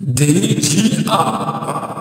DGR